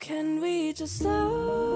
can we just love?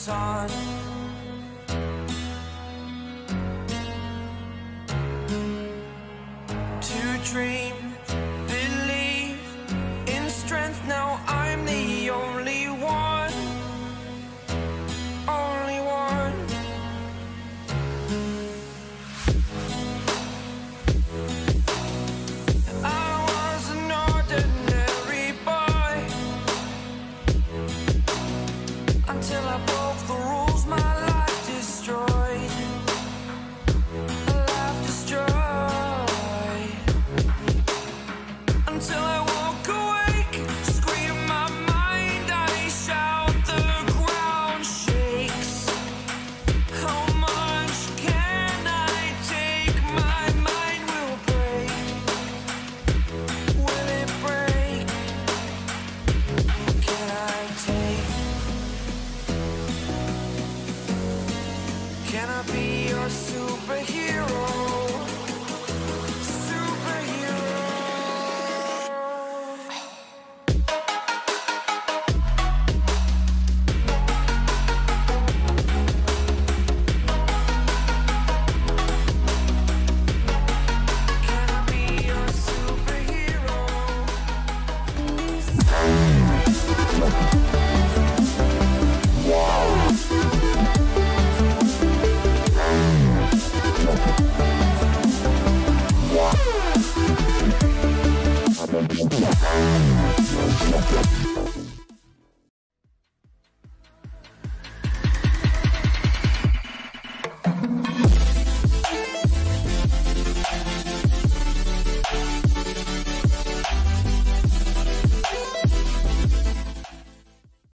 sun. To dream Bye.